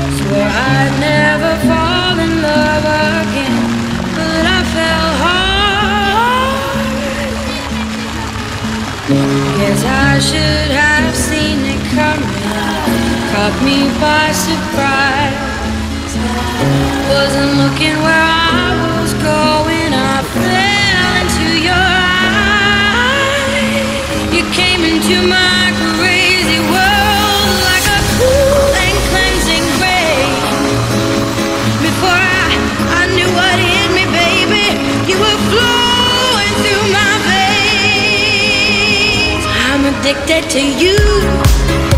Swore I'd never fall in love again, but I fell hard. Guess I should have seen it coming, caught me by surprise. Wasn't looking where I was going, I fell into your eyes. You came into my crazy addicted to you.